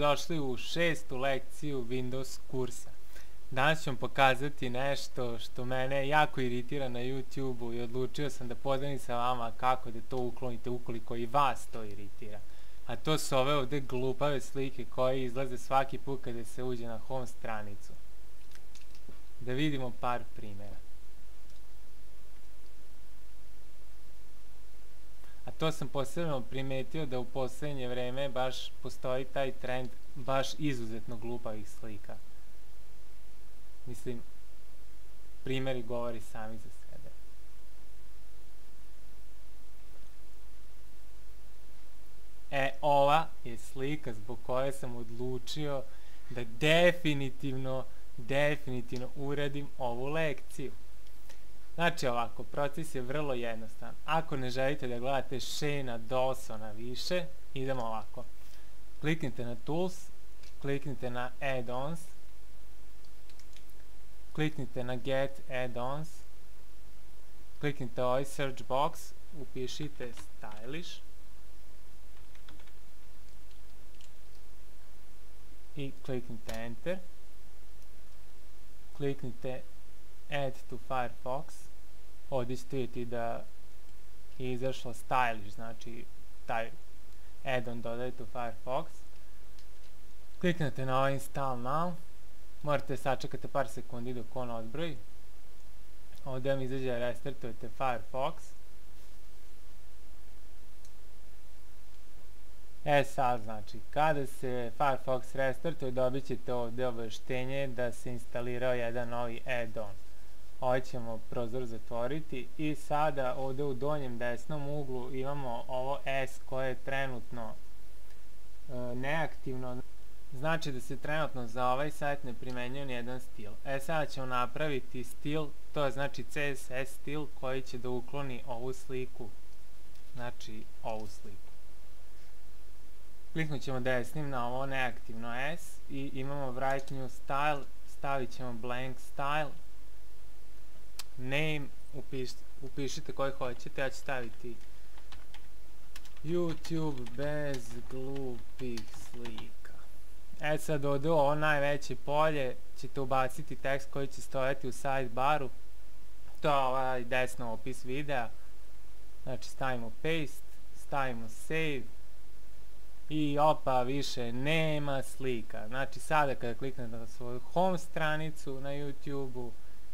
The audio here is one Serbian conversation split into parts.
dobrodošli u šestu lekciju Windows kursa. Danas ću vam pokazati nešto što mene jako iritira na YouTube-u i odlučio sam da podelim sa vama kako da to uklonite ukoliko i vas to iritira. A to su ove ovde glupave slike koje izlaze svaki put kada se uđe na home stranicu. Da vidimo par primjera. To sam posebno primetio da u poslednje vreme baš postoji taj trend baš izuzetno glupavih slika. Mislim, primjeri govori sami za sebe. E, ova je slika zbog koje sam odlučio da definitivno, definitivno uradim ovu lekciju. Znači ovako, proces je vrlo jednostavan. Ako ne želite da gledate Shane-a Dawsona više, idemo ovako. Kliknite na Tools, kliknite na Add-ons, kliknite na Get Add-ons, kliknite ovaj search box, upišite Stylish i kliknite Enter. Kliknite Add to Firefox vidjeti da je izašlo stylish, znači taj add-on dodajte u Firefox. Kliknete na ovaj install now, morate sačekati par sekundi dok on odbroji. Ovdje vam izađe restartujete Firefox. E sad, znači, kada se Firefox restartuje, dobit ćete ovdje obaveštenje da se instalirao jedan novi add-on ovaj ćemo prozor zatvoriti i sada ovde u donjem desnom uglu imamo ovo S koje je trenutno e, neaktivno. Znači da se trenutno za ovaj sajt ne primenjuje nijedan stil. E sada ćemo napraviti stil to je znači CSS stil koji će da ukloni ovu sliku. Znači ovu sliku. Kliknut ćemo desnim na ovo neaktivno S i imamo write new style stavit ćemo blank style name, upiš, upišite koji hoćete, ja ću staviti YouTube bez glupih slika. E sad ovdje u ovo najveće polje ćete ubaciti tekst koji će stojati u sidebaru. To je ovaj desno opis videa. Znači stavimo paste, stavimo save i opa više nema slika. Znači sada kada kliknete na svoju home stranicu na YouTube-u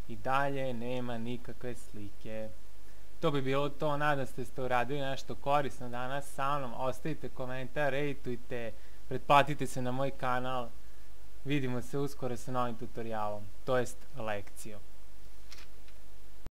i dalje nema nikakve slike. To bi bilo to, nadam se da ste uradili nešto korisno danas sa mnom, ostavite komentar, rejtujte, pretplatite se na moj kanal, vidimo se uskoro sa novim tutorialom, to jest lekcijom.